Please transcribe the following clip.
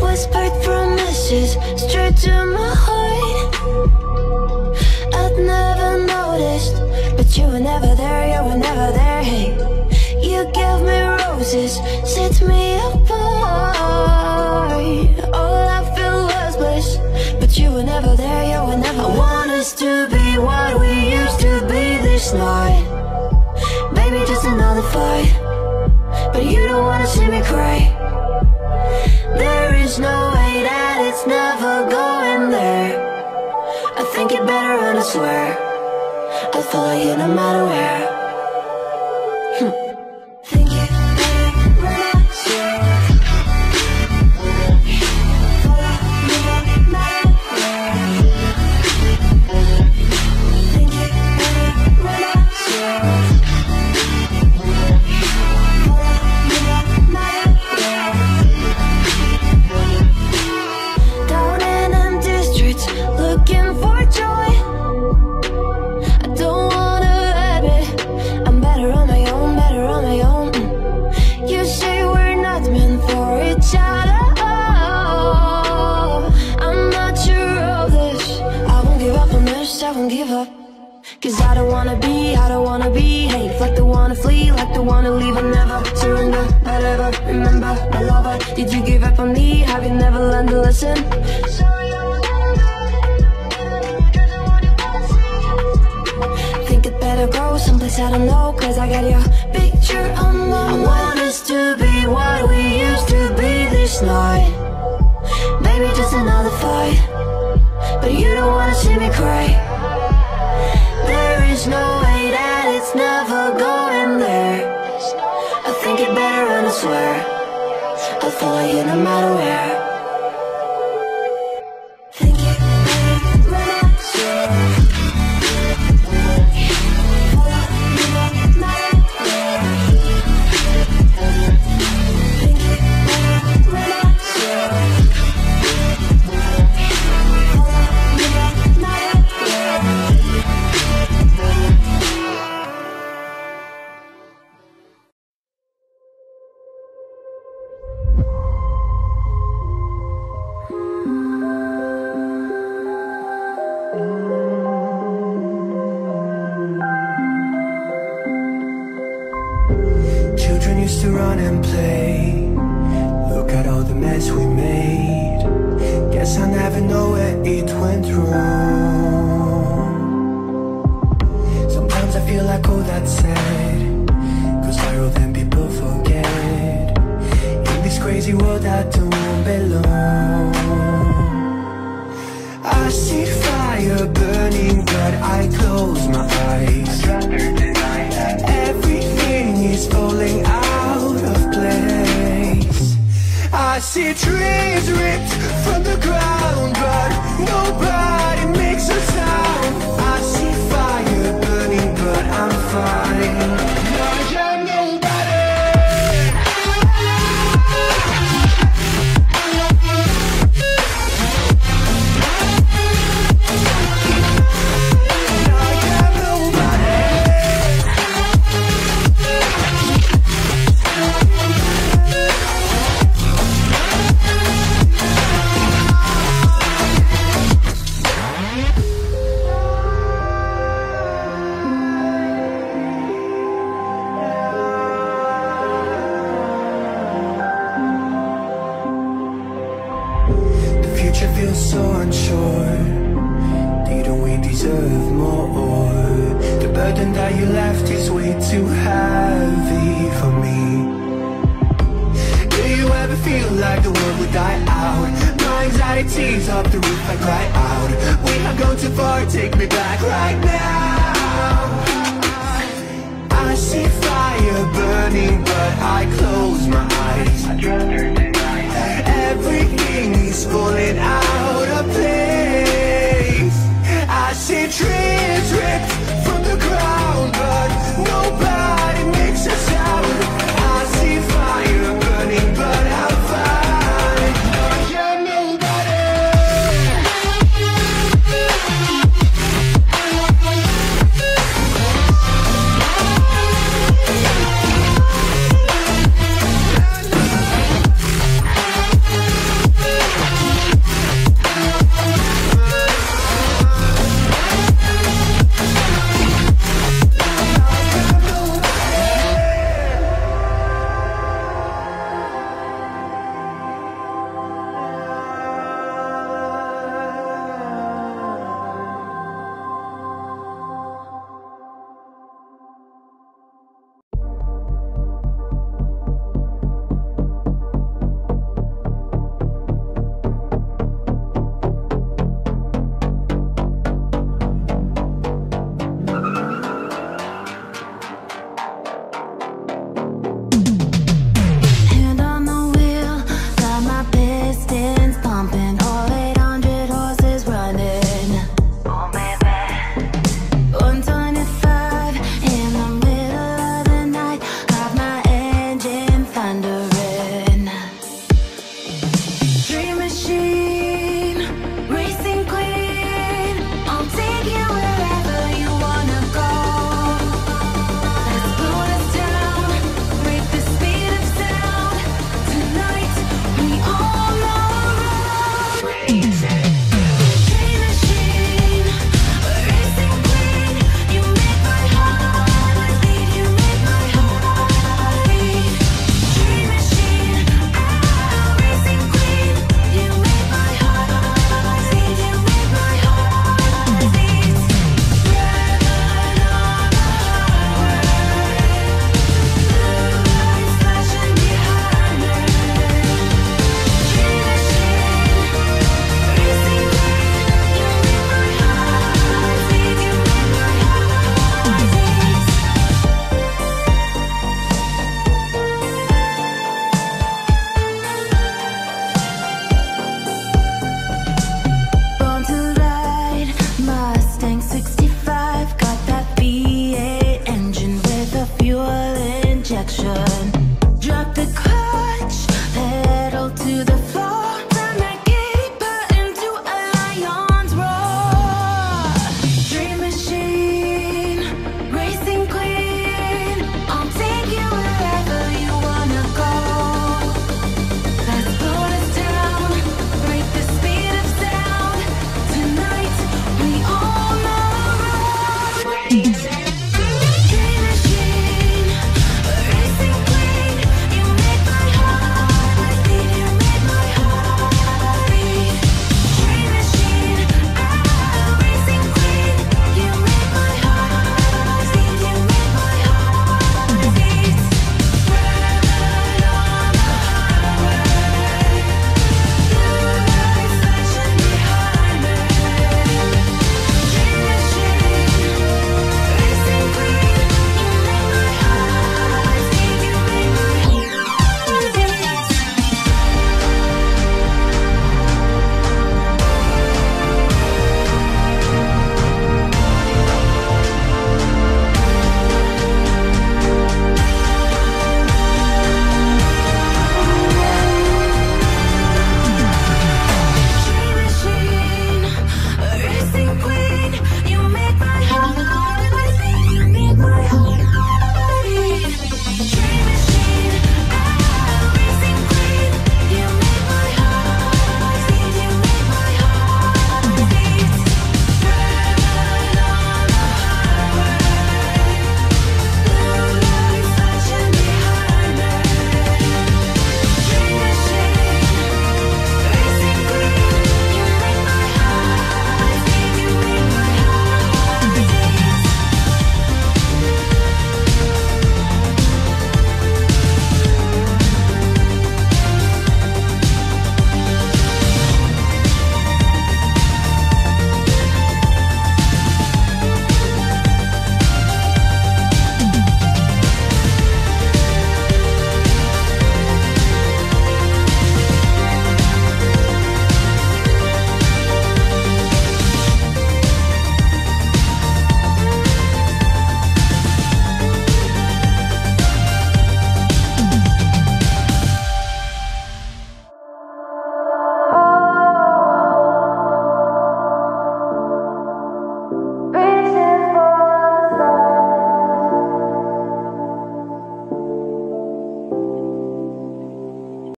Whispered promises straight to my heart. Roses, set me apart. All I feel was bliss, but you were never there, you were never. I want us to be what we used to be this night. Maybe just another fight, but you don't wanna see me cry. There is no way that it's never going there. I think it better and I swear I'll follow you no matter where. Wanna leave and never surrender. Not ever remember my lover. Did you give up on me? Have you never learned a lesson? Think it better go someplace I don't know Cause I got your picture on my I want us to be what we used to be this night Maybe just another fight But you don't wanna see me cry Follow you no matter where and play. Look at all the mess we made. Guess I never know where it went wrong. Sometimes I feel like, all that's sad. Cause viral then people forget. In this crazy world, I don't belong. I see fire burning, but I close my eyes. See trees ripped from the ground, but nobody Burden that you left is way too heavy for me. Do you ever feel like the world would die out? My anxiety's off the roof, I cry out. We have gone too far, take me back right now. I see fire burning, but I